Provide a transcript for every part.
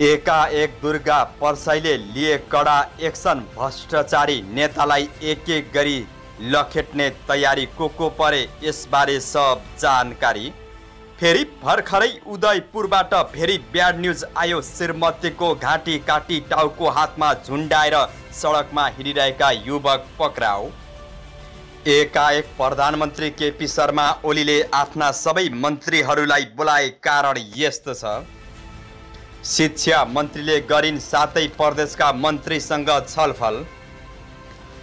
एकाएक दुर्गा पर्साईले लिए कडा एक्सन भ्रष्टाचारी नेतालाई एक एक गरी लखेट्ने तयारी को को परे यसबारे सब जानकारी। फेरि भर्खरै उदयपुरबाट फेरि ब्याड न्युज आयो श्रीमतीको घाँटी काटी टाउको हातमा झुन्डाएर सडकमा हिँडिरहेका युवक पक्राउ। एकाएक प्रधानमन्त्री केपी शर्मा ओलीले आफ्ना सबै मन्त्रीहरूलाई बोलाए कारण यस्तो छ। शिक्षा मन्त्रीले गरिन् सातै प्रदेशका मन्त्रीसँग छलफल।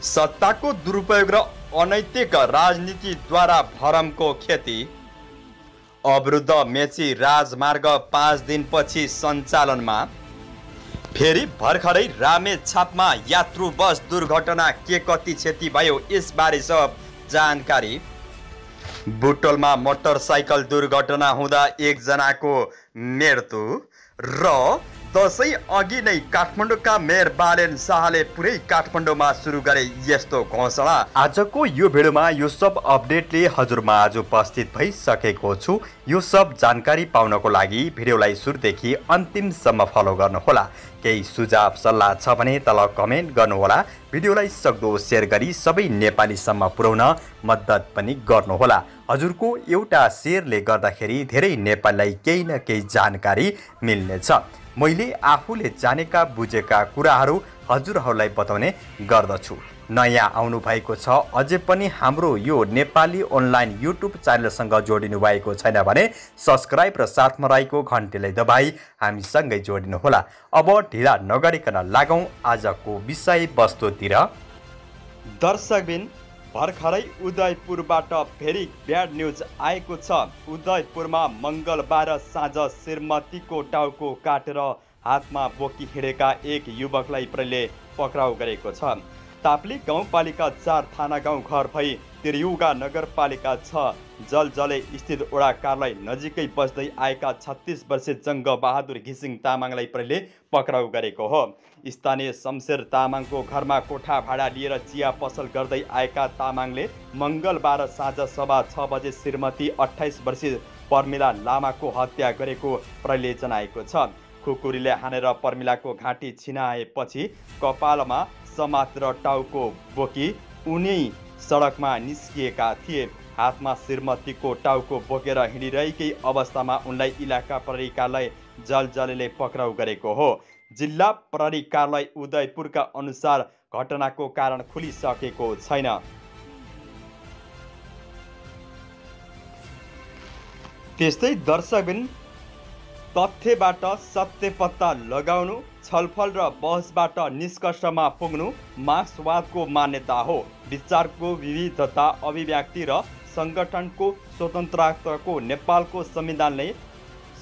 सत्ताको दुरुपयोग र अनैतिक राजनीतिद्वारा भरमको खेती। अवरुद्ध मेची राजमार्ग पाँच दिनपछि सञ्चालनमा। फेरि भर्खरै रामेछापमा यात्रु बस दुर्घटना के कति क्षति भयो यसबारे सब जानकारी। बुटोलमा मोटरसाइकल दुर्घटना हुँदा एकजनाको मृत्यु। र दसैँ अघि नै काठमाडौँका मेयर बालेन शाहले पुरै काठमाडौँमा सुरु गरे यस्तो घोषणा। आजको यो भिडियोमा यो सब अपडेटले हजुरमा आज उपस्थित भइसकेको छु। यो सब जानकारी पाउनको लागि भिडियोलाई सुरुदेखि अन्तिमसम्म फलो गर्नुहोला। केही सुझाव सल्लाह छ भने तल कमेन्ट गर्नुहोला। भिडियोलाई सक्दो सेयर गरी सबै नेपालीसम्म पुर्याउन मद्दत पनि गर्नुहोला। हजुरको एउटा सेयरले गर्दाखेरि धेरै नेपालीलाई केही न केही जानकारी मिल्नेछ। मैले आफूले जानेका बुझेका कुराहरू हजुरहरूलाई बताउने गर्दछु। नयाँ आउनु भएको छ। अझै पनि हाम्रो यो नेपाली अनलाइन युट्युब च्यानलसँग जोडिनु भएको छैन भने सब्सक्राइब र साथमा रहेको घन्टीलाई दबाई हामीसँगै जोडिनुहोला। अब ढिला नगरिकन लागौँ आजको विषय वस्तुतिर दर्शकबिन भर्खरै उदयपुरबाट फेरि ब्याड न्युज आएको छ। उदयपुरमा मङ्गलबार साँझ श्रीमतीको टाउको काटेर हातमा बोकी हिँडेका एक युवकलाई प्रहरीले पक्राउ गरेको छ। ताप्ली गाउँपालिका चार थाना गाउँ घर भई त्रियुगा नगरपालिका छ। जल जले स्थित ओडा कार्यालय नजिकै बस्दै आएका छत्तिस वर्षीय जङ्ग बहादुर घिसिङ तामाङलाई प्रहरीले पक्राउ गरेको हो। स्थानीय शमशेर तामाङको घरमा कोठा भाडा लिएर चिया पसल गर्दै आएका तामाङले मङ्गलबार साँझ सभा छ बजे श्रीमती अठाइस वर्षीय पर्मिला लामाको हत्या गरेको प्रहरीले जनाएको छ। खुकुरीले हानेर पर्मिलाको घाँटी छिनाएपछि कपालमा समातेर टाउको बोकी उनी सडकमा निस्किएका थिए। हातमा श्रीमतीको टाउको बोकेर हिँडिरहेकै अवस्थामा उनलाई इलाका प्रहरी कार्यालय जल जलेले पक्राउ गरेको हो। जिल्ला प्रहरी कार्यालय उदयपुरका अनुसार घटनाको कारण खुलिसकेको छैन। त्यस्तै दर्शकबिन तथ्यबाट सत्य पत्ता लगाउनु छलफल र बहसबाट निष्कर्षमा पुग्नु मार्क्सवादको मान्यता हो। विचारको विविधता अभिव्यक्ति र सङ्गठनको स्वतन्त्रताको नेपालको संविधानले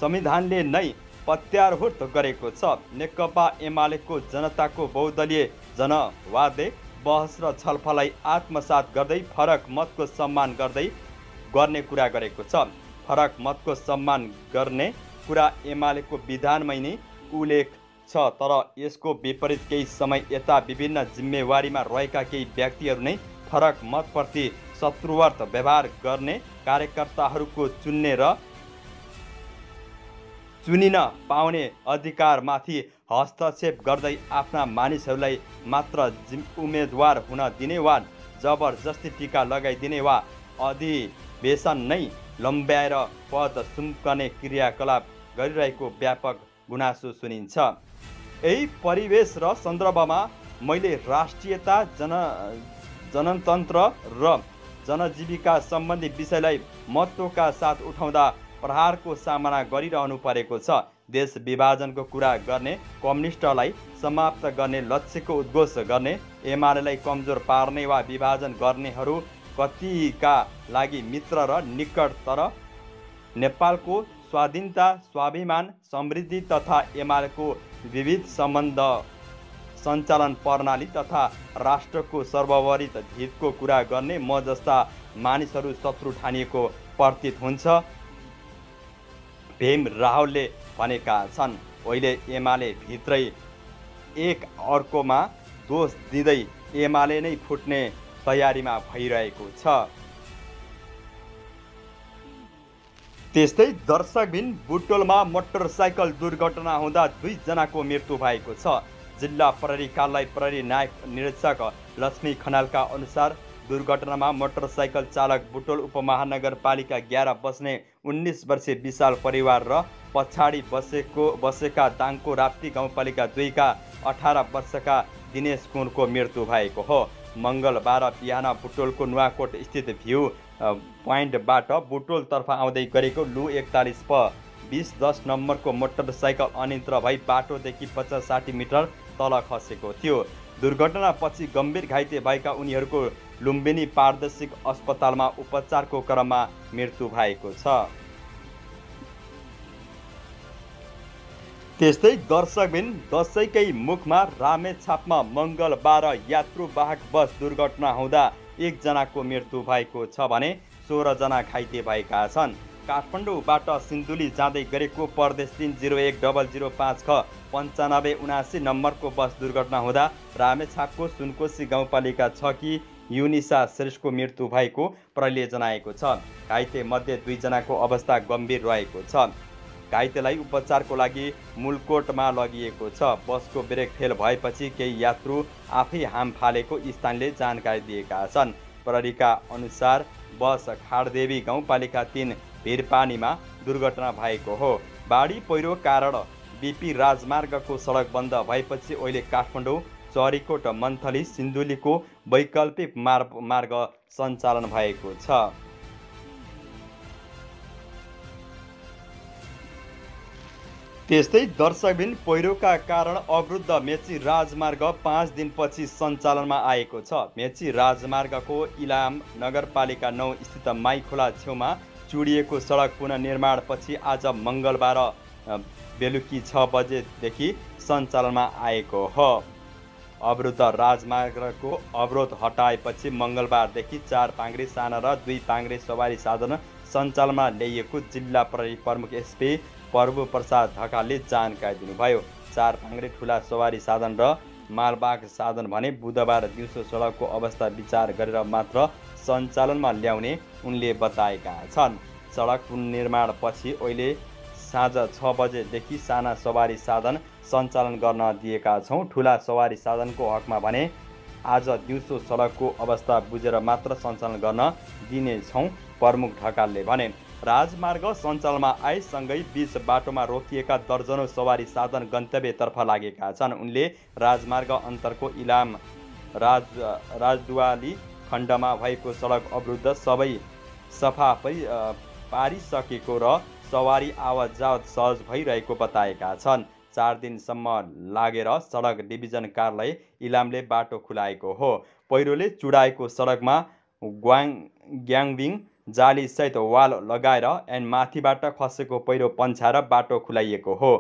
संविधानले नै प्रत्यारोहित गरेको छ। नेकपा एमालेको जनताको बहुदलीय जनवादले बहस र छलफललाई आत्मसात गर्दै फरक मतको सम्मान गर्दै गर्ने कुरा गरेको छ। फरक मतको सम्मान गर्ने कुरा एमालेको विधानमै नै उल्लेख छ तर यसको विपरीत केही समय यता विभिन्न जिम्मेवारीमा रहेका केही व्यक्तिहरू नै फरक मतप्रति शत्रुवर्त व्यवहार गर्ने कार्यकर्ताहरूको चुन्ने र चुनिन पाउने अधिकारमाथि हस्तक्षेप गर्दै आफ्ना मानिसहरूलाई मात्र जिम उम्मेदवार हुन दिने वा जबरजस्ती टिका लगाइदिने वा अधिवेशन नै लम्ब्याएर पद सुम्कने क्रियाकलाप गरिरहेको व्यापक गुनासो सुनिन्छ। यही परिवेश र सन्दर्भमा मैले राष्ट्रियता जन जनतन्त्र र जनजीविका सम्बन्धी विषयलाई महत्त्वका साथ उठाउँदा प्रहारको सामना गरिरहनु परेको छ। देश विभाजनको कुरा गर्ने कम्युनिस्टलाई समाप्त गर्ने लक्ष्यको उद्घोष गर्ने एमालेलाई कमजोर पार्ने वा विभाजन गर्नेहरू कतिका लागि मित्र र निकट तर नेपालको स्वाधीनता स्वाभिमान समृद्धि तथा एमालेको विविध सम्बन्ध सञ्चालन प्रणाली तथा राष्ट्रको सर्ववरित हितको कुरा गर्ने म जस्ता मानिसहरू शत्रु ठानिएको प्रतीत हुन्छ। भीम राहुलले भनेका छन् अहिले एमाले भित्रै एक अर्कोमा दोष दिँदै एमाले नै फुट्ने तयारीमा भइरहेको छ। त्यस्तै दर्शकबिन बुटोलमा मोटरसाइकल दुर्घटना हुँदा दुईजनाको मृत्यु भएको छ। जिल्ला प्रहरी कार्यालय प्रहरी नायक निरीक्षक लक्ष्मी खनालका अनुसार दुर्घटनामा मोटरसाइकल चालक बुटोल उपमहानगरपालिका एघार बस्ने उन्नाइस वर्षीय विशाल परिवार र पछाडि बसेको बसेका दाङको राप्ती गाउँपालिका दुईका अठार वर्षका दिनेश कुँडको मृत्यु भएको हो। मङ्गलबार बिहान बुटोलको नुवाकोट स्थित भ्यू पोइन्टबाट बुटोलतर्फ आउँदै गरेको लु एकतालिस प बिस दस नम्बरको मोटरसाइकल अनियन्त्र भई बाटोदेखि पचास साठी मिटर तल खसेको थियो। दुर्घटनापछि गम्भीर घाइते भएका उनीहरूको लुम्बिनी पारदर्शिक अस्पतालमा उपचारको क्रममा मृत्यु भएको छ। त्यस्तै दर्शकबिन दसैँकै मुखमा रामेछापमा मङ्गलबार यात्रुवाहक बस दुर्घटना हुँदा एकजनाको मृत्यु भएको छ भने सोह्रजना घाइते भएका छन्। काठमाडौँबाट सिन्धुली जाँदै गरेको परदेश तिन जिरो एक डबल जिरो पाँच ख पन्चानब्बे उनासी नम्बरको बस दुर्घटना हुँदा रामेछापको सुनकोशी गाउँपालिका छ कि युनिसा श्रेष्ठको मृत्यु भएको प्रहरीले जनाएको छ। घाइते मध्ये दुईजनाको अवस्था गम्भीर रहेको छ। घाइतेलाई उपचारको लागि मुलकोटमा लगिएको छ। बसको ब्रेक फेल भएपछि केही यात्रु आफै हाम फालेको स्थानीयले जानकारी दिएका छन्। प्रहरीका अनुसार बस खाडदेवी गाउँपालिका तिन भिरपानीमा दुर्घटना भएको हो। बाढी पहिरो कारण बिपी राजमार्गको सडक बन्द भएपछि अहिले काठमाडौँ चरीकोट मन्थली सिन्धुलीको वैकल्पिक मार्ग मार्ग सञ्चालन भएको छ। त्यस्तै दर्शकबिन पहिरोका कारण अवरुद्ध मेची राजमार्ग पाँच दिनपछि सञ्चालनमा आएको छ। मेची राजमार्गको इलाम नगरपालिका नौ स्थित माइखोला छेउमा चुडिएको सडक पुननिर्माणपछि आज मङ्गलबार बेलुकी छ बजेदेखि सञ्चालनमा आएको हो। अवरुद्ध राजमार्गको अवरोध हटाएपछि मङ्गलबारदेखि चार पाङ्ग्रे साना र दुई पाङ्ग्रे सवारी साधन सञ्चालनमा ल्याइएको जिल्ला प्रहरी प्रमुख एसपी प्रभु प्रसाद ढकालले जानकारी दिनुभयो। चार पाङ्ग्रे ठुला सवारी साधन र मालबाग साधन भने बुधबार दिउँसो सडकको अवस्था विचार गरेर मात्र सञ्चालनमा ल्याउने उनले बताएका छन्। सडक पुनर्निर्माणपछि अहिले साँझ छ बजेदेखि साना सवारी साधन सञ्चालन गर्न दिएका छौँ। ठुला सवारी साधनको हकमा भने आज दिउँसो सडकको अवस्था बुझेर मात्र सञ्चालन गर्न दिनेछौँ प्रमुख ढकालले भने राजमार्ग सञ्चालनमा आएसँगै बिच बाटोमा रोकिएका दर्जनौँ सवारी साधन गन्तव्यतर्फ लागेका छन्। उनले राजमार्ग अन्तरको इलाम राज राजदुवाली खण्डमा भएको सडक अवरुद्ध सबै सफा पारिसकेको र सवारी आवत जावत सहज भइरहेको बताएका छन्। चार दिनसम्म लागेर सडक डिभिजन कार्यालय इलामले बाटो खुलाएको हो। पहिरोले चुडाएको सडकमा ग्वाङ ग्याङबिङ जालीसहित वाल लगाएर एन्ड माथिबाट खसेको पहिरो पन्छाएर बाटो खुलाइएको हो।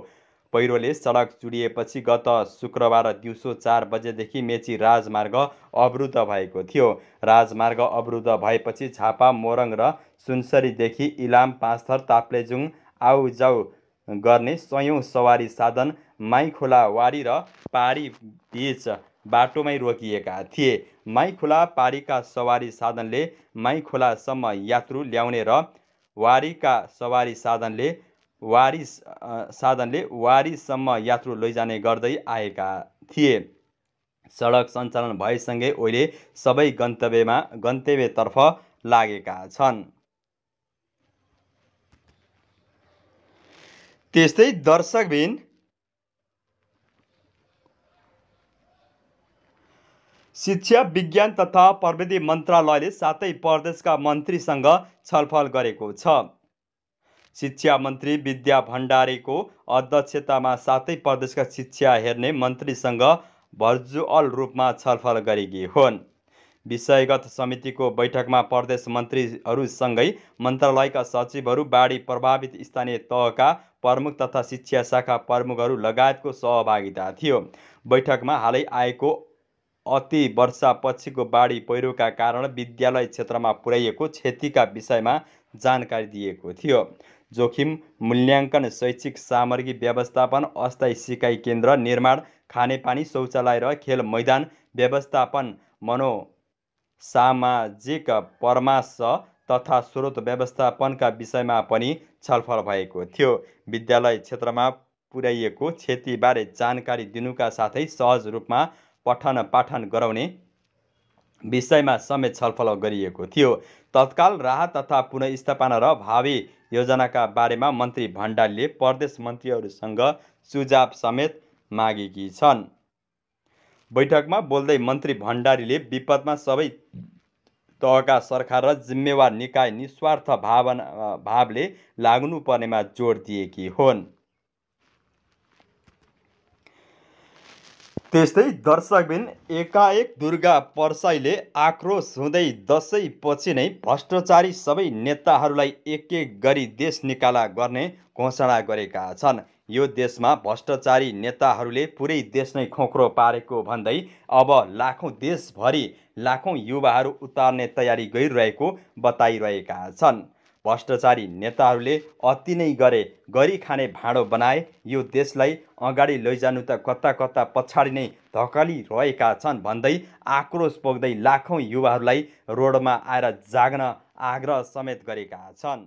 पहिरोले सडक चुडिएपछि गत शुक्रबार दिउँसो चार बजेदेखि मेची राजमार्ग अवरुद्ध भएको थियो। राजमार्ग अवरुद्ध भएपछि झापा मोरङ र सुनसरीदेखि इलाम पाँचथर ताप्लेजुङ आउजाउ गर्ने सयौँ सवारी साधन माइखोलावारी र पारी बिच बाटोमै रोकिएका थिए। माइखोला पारीका सवारी साधनले माइखोलासम्म यात्रु ल्याउने र वारीका सवारी साधनले वारी साधनले वारीसम्म यात्रु लैजाने गर्दै आएका थिए। सडक सञ्चालन भएसँगै अहिले सबै गन्तव्यमा गन्तव्यतर्फ लागेका छन्। त्यस्तै दर्शकबिन शिक्षा विज्ञान तथा प्रविधि मन्त्रालयले सातै प्रदेशका मन्त्रीसँग छलफल गरेको छ। शिक्षा मन्त्री विद्या भण्डारीको अध्यक्षतामा सातै प्रदेशका शिक्षा हेर्ने मन्त्रीसँग भर्चुअल रूपमा छलफल गरेकी हुन्। विषयगत समितिको बैठकमा प्रदेश मन्त्रीहरूसँगै मन्त्रालयका सचिवहरू बाढी प्रभावित स्थानीय तहका प्रमुख तथा शिक्षा शाखा प्रमुखहरू लगायतको सहभागिता थियो। बैठकमा हालै आएको अति वर्षापछिको बाढी पहिरोका कारण विद्यालय क्षेत्रमा पुर्याइएको क्षतिका विषयमा जानकारी दिएको थियो। जोखिम मूल्याङ्कन शैक्षिक सामग्री व्यवस्थापन अस्थायी सिकाइ केन्द्र निर्माण खानेपानी शौचालय र खेल मैदान व्यवस्थापन मनो सामाजिक परामर्श तथा स्रोत व्यवस्थापनका विषयमा पनि छलफल भएको थियो। विद्यालय क्षेत्रमा पुर्याइएको क्षतिबारे जानकारी दिनुका साथै सहज रूपमा पठन पाठन गराउने विषयमा समेत छलफल गरिएको थियो। तत्काल राहत तथा पुनस्थापना र भावी योजनाका बारेमा मन्त्री भण्डारीले प्रदेश मन्त्रीहरूसँग सुझाव समेत मागेकी छन्। बैठकमा बोल्दै मन्त्री भण्डारीले विपदमा सबै तहका सरकार र जिम्मेवार निकाय निस्वार्थ भावना भावले लाग्नुपर्नेमा जोड दिएकी हुन्। त्यस्तै दर्शकबिन एकाएक दुर्गा पर्साईले आक्रोश हुँदै दसैँपछि नै भ्रष्टाचारी सबै नेताहरूलाई एक एक गरी देश निकाला गर्ने घोषणा गरेका छन्। यो देशमा भ्रष्टाचारी नेताहरूले पुरै देश नै खोक्रो पारेको भन्दै अब लाखौँ देशभरि लाखौँ युवाहरू उतार्ने तयारी गरिरहेको बताइरहेका छन्। भ्रष्टाचारी नेताहरूले अति नै गरे गरी खाने भाँडो बनाए यो देशलाई अगाडि लैजानु त कता कता पछाडि नै धकालिरहेका छन् भन्दै आक्रोश पोख्दै लाखौँ युवाहरूलाई रोडमा आएर जाग्न आग्रह समेत गरेका छन्।